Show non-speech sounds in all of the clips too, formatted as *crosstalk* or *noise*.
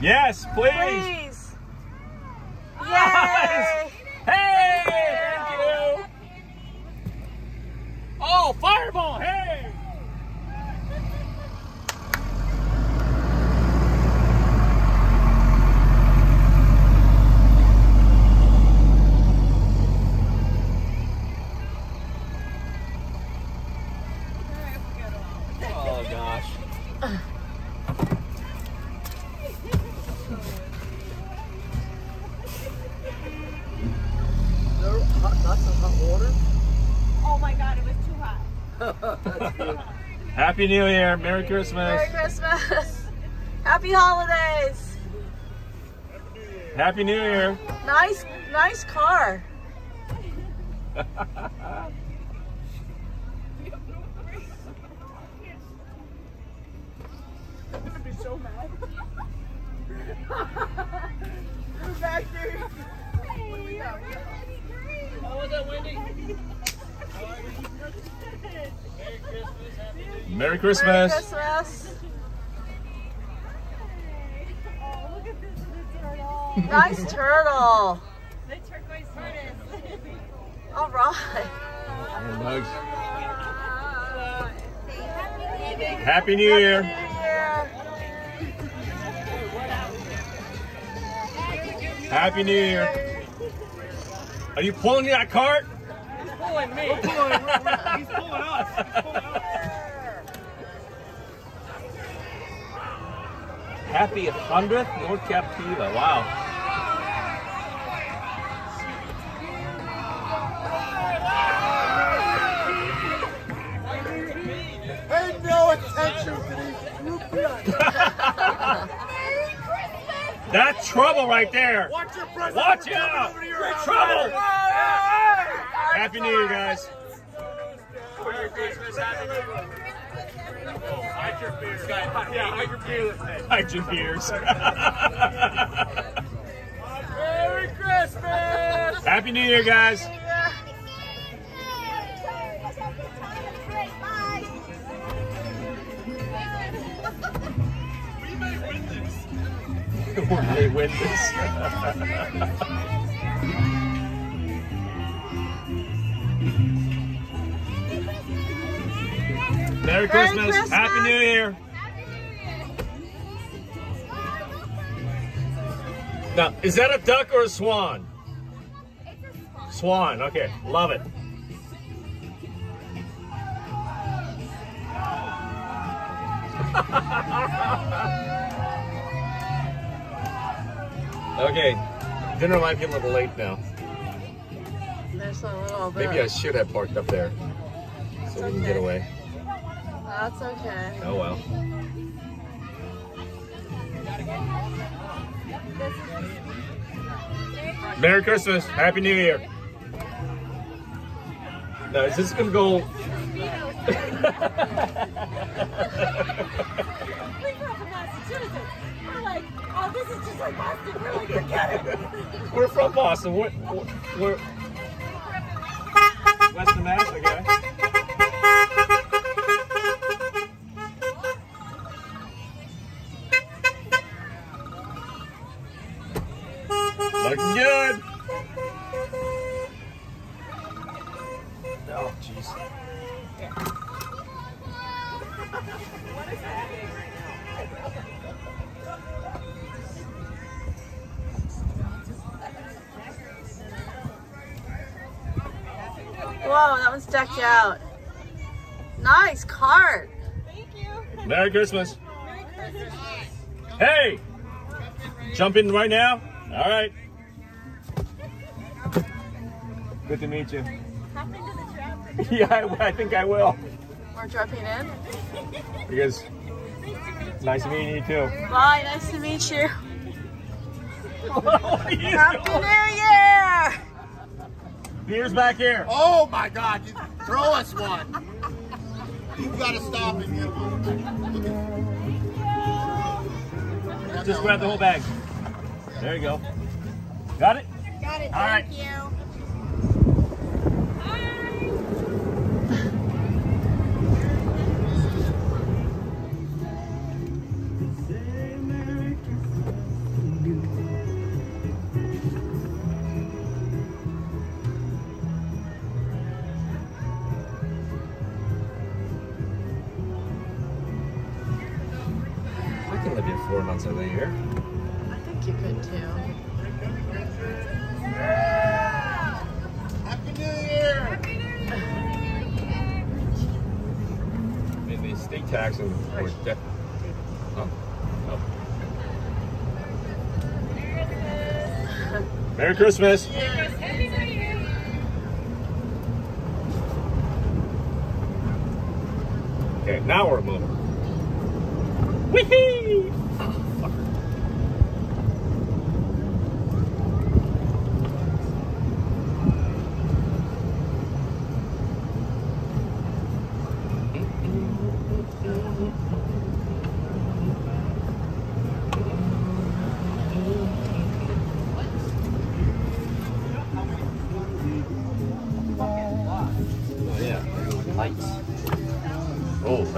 Yes, please. Please. Nice. Yay! Hey, thank you. Oh, fireball. Hey. Oh gosh. *laughs* *laughs* Happy New Year. Merry Christmas. Merry Christmas. Happy holidays. Happy New Year. Nice, nice car. *laughs* Merry Merry Christmas. Christmas. Oh, look at this little turtle. Nice turtle. The turquoise tortoise. All right. Happy New Year. Yeah. Happy New Year. Are you pulling that cart? He's pulling me. He's pulling us. He's pulling *laughs* Happy 100th North Captiva. Wow. Pay no attention to these *laughs* groupies. That's trouble right there. Watch your present. Watch out. over to your house. Trouble. Happy New Year, guys. Merry Christmas. Happy New Year. Hide your beers. Yeah, hide your beers. Hide your ears. Merry Christmas. Happy New Year, guys. We may win this. Merry Christmas. Christmas. Happy Now, is that a duck or a swan? Swan, okay. Love it. *laughs* okay, dinner might be a little late now. There's a little bit. Maybe I should have parked up there so we can get away. That's okay. Oh well. Merry Christmas. Happy New Year. Now, is this gonna go? We come from Massachusetts. *laughs* We're like, oh, this is just like Boston. We're like, forget it. We're from Boston. We're, we're Western Mass, okay. Whoa, that one's decked out. Nice card. Thank you. Merry Christmas. Merry Christmas. Hey! Jump in right now? All right. Good to meet you. Hop into the trap. *laughs* Yeah, I, I think I will. We're dropping in. Because nice meeting you too. Bye, nice to meet you. *laughs* what are you Happy? New Year! Beer's back here. Oh my God! You throw us one. You've got to stop and give one. Just grab the whole bag. There you go. Got it? Got it. All right. Thank you. Four months of the year. I think you could too. Happy New Year! I mean, the state tax and or de- oh, oh. Merry Christmas. Okay, now we're moving. Whee! Oh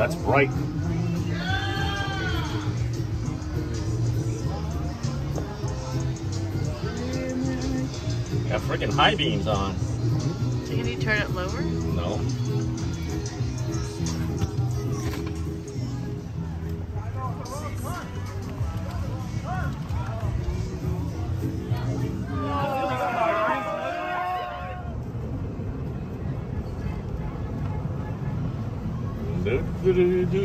that's bright. Got freaking high beams on. So can you turn it lower? No. Happy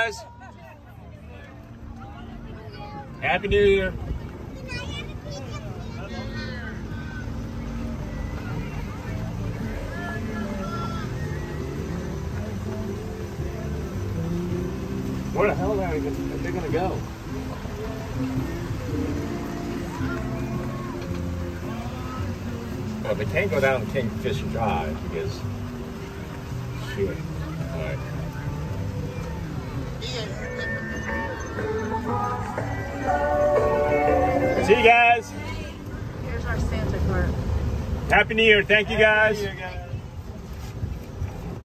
guys. Happy New Year. Where the hell are they, they gonna go? Well, they can't go down Kingfisher Drive because. Shoot. See you guys. Here's our Santa cart. Happy New Year. Thank you guys. New Year, guys.